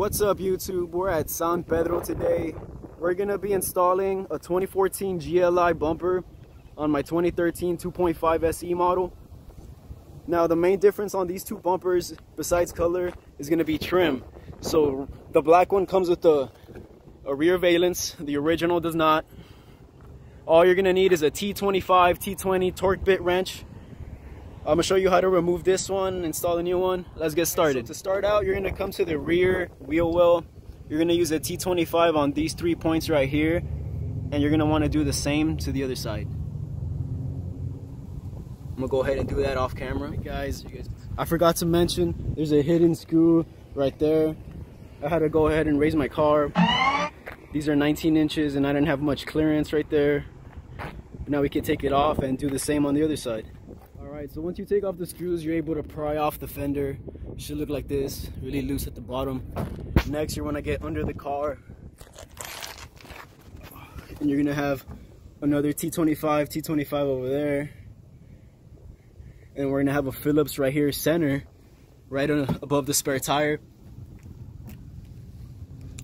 What's up YouTube? We're at San Pedro today. We're gonna be installing a 2014 GLI bumper on my 2013 2.5 SE model. Now the main difference on these two bumpers, besides color, is gonna be trim. So the black one comes with a, a rear valence, the original does not. All you're gonna need is a T25, T20 torque bit wrench I'm gonna show you how to remove this one, install a new one. Let's get started. So to start out, you're gonna come to the rear wheel well. You're gonna use a T25 on these three points right here, and you're gonna wanna do the same to the other side. I'm gonna go ahead and do that off camera. guys, guys, I forgot to mention, there's a hidden screw right there. I had to go ahead and raise my car. These are 19 inches and I didn't have much clearance right there. But now we can take it off and do the same on the other side. Alright, so once you take off the screws, you're able to pry off the fender. It should look like this, really loose at the bottom. Next, you want to get under the car. And you're going to have another T25, T25 over there. And we're going to have a Phillips right here, center, right on, above the spare tire.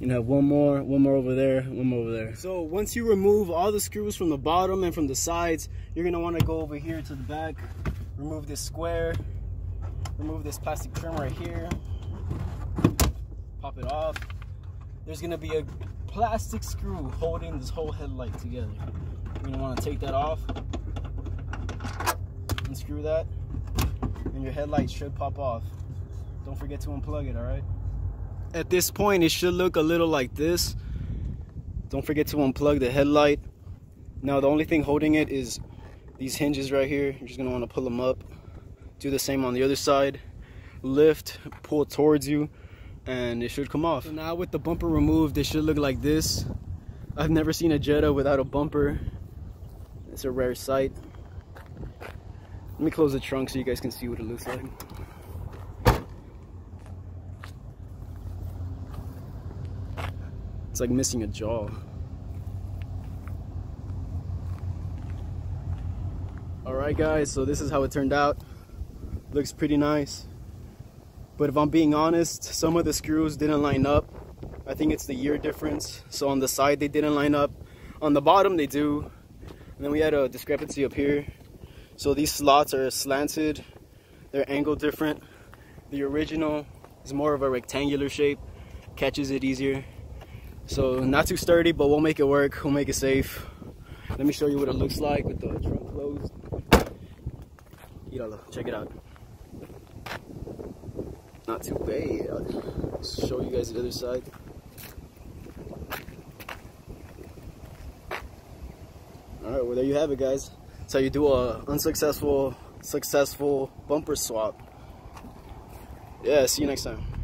You have one more, one more over there, one more over there. So once you remove all the screws from the bottom and from the sides, you're gonna wanna go over here to the back remove this square, remove this plastic trim right here, pop it off. There's gonna be a plastic screw holding this whole headlight together. You're gonna wanna take that off, unscrew that, and your headlight should pop off. Don't forget to unplug it, all right? At this point, it should look a little like this. Don't forget to unplug the headlight. Now, the only thing holding it is these hinges right here you're just gonna want to pull them up do the same on the other side lift pull towards you and it should come off. So now with the bumper removed it should look like this. I've never seen a Jetta without a bumper. It's a rare sight. Let me close the trunk so you guys can see what it looks like. It's like missing a jaw Alright guys, so this is how it turned out. Looks pretty nice. But if I'm being honest, some of the screws didn't line up. I think it's the year difference. So on the side they didn't line up. On the bottom they do. And then we had a discrepancy up here. So these slots are slanted. They're angled different. The original is more of a rectangular shape. Catches it easier. So not too sturdy, but we'll make it work. We'll make it safe. Let me show you what it looks like with the check it out. Not too bad. I'll show you guys the other side. Alright, well there you have it guys. How you do a unsuccessful, successful bumper swap. Yeah, see you next time.